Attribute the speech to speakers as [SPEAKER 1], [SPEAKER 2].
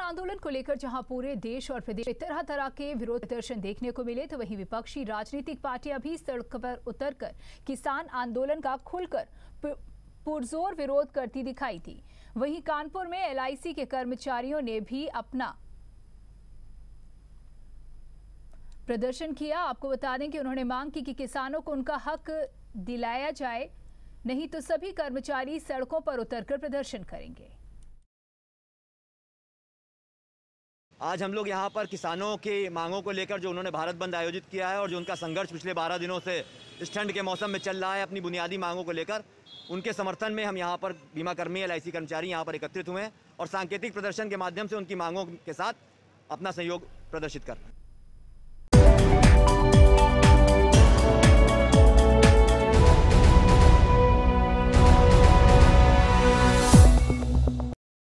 [SPEAKER 1] आंदोलन को लेकर जहाँ पूरे देश और प्रदेश में तरह तरह के विरोध प्रदर्शन देखने को मिले तो वहीं विपक्षी राजनीतिक पार्टियाँ भी सड़क पर उतरकर किसान आंदोलन का खुलकर पुरजोर विरोध करती दिखाई थी। वहीं कानपुर में एलआईसी के कर्मचारियों ने भी अपना प्रदर्शन किया। आपको बता दें कि उन्होंने मांग की कि किसानों को उनका हक दिलाया जाए, नहीं तो सभी कर्मचारी सड़कों पर उतरकर प्रदर्शन करेंगे।
[SPEAKER 2] आज हम लोग यहाँ पर किसानों की मांगों को लेकर जो उन्होंने भारत बंद आयोजित किया है और जो उनका संघर्ष पिछले बारह दिनों से इस ठंड के मौसम में चल रहा है, अपनी बुनियादी मांगों को लेकर, उनके समर्थन में हम यहाँ पर बीमा कर्मी एलआईसी कर्मचारी यहाँ पर एकत्रित हुए हैं और सांकेतिक प्रदर्शन के माध्यम से उनकी मांगों के साथ अपना सहयोग प्रदर्शित कर